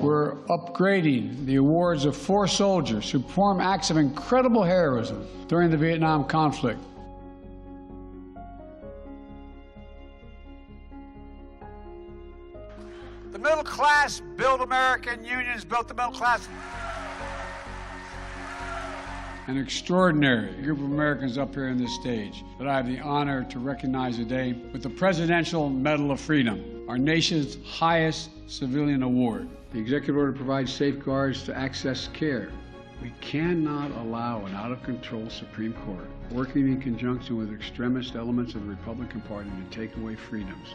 We're upgrading the awards of four soldiers who perform acts of incredible heroism during the Vietnam conflict. The middle class built American unions, built the middle class. An extraordinary group of Americans up here on this stage that I have the honor to recognize today with the Presidential Medal of Freedom, our nation's highest civilian award. The executive order provides safeguards to access care. We cannot allow an out of control Supreme Court working in conjunction with extremist elements of the Republican Party to take away freedoms.